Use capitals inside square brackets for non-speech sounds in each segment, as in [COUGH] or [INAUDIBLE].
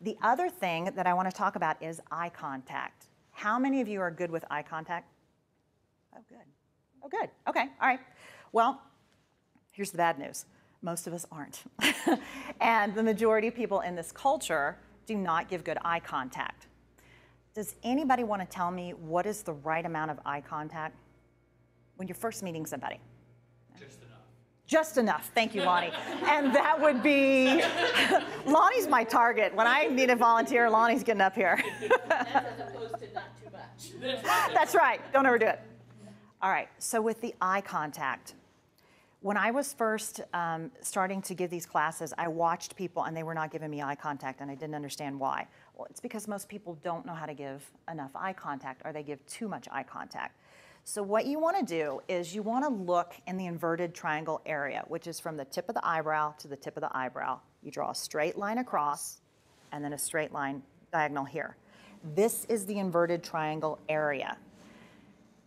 The other thing that I want to talk about is eye contact. How many of you are good with eye contact? Oh, good. Oh, good. Okay, all right. Well, here's the bad news most of us aren't. [LAUGHS] and the majority of people in this culture do not give good eye contact. Does anybody want to tell me what is the right amount of eye contact when you're first meeting somebody? Just enough. Just enough. Thank you, Lonnie. and that would be [LAUGHS] Lonnie's my target. When I need a volunteer, Lonnie's getting up here. That's not too much. That's right. Don't overdo it. All right. So with the eye contact, when I was first um, starting to give these classes, I watched people and they were not giving me eye contact, and I didn't understand why. Well, it's because most people don't know how to give enough eye contact or they give too much eye contact. So, what you want to do is you want to look in the inverted triangle area, which is from the tip of the eyebrow to the tip of the eyebrow. You draw a straight line across and then a straight line diagonal here. This is the inverted triangle area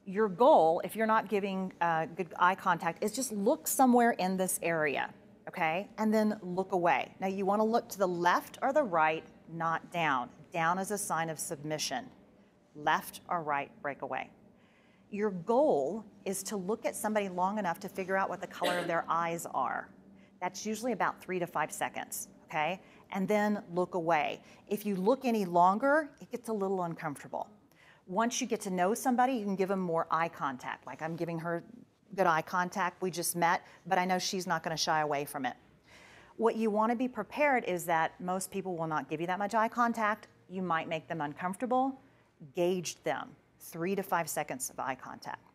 your goal, if you're not giving uh, good eye contact, is just look somewhere in this area, okay? And then look away. Now, you wanna look to the left or the right, not down. Down is a sign of submission. Left or right, break away. Your goal is to look at somebody long enough to figure out what the color of their eyes are. That's usually about three to five seconds, okay? And then look away. If you look any longer, it gets a little uncomfortable once you get to know somebody, you can give them more eye contact. Like I'm giving her good eye contact, we just met, but I know she's not going to shy away from it. What you want to be prepared is that most people will not give you that much eye contact. You might make them uncomfortable. Gauge them three to five seconds of eye contact.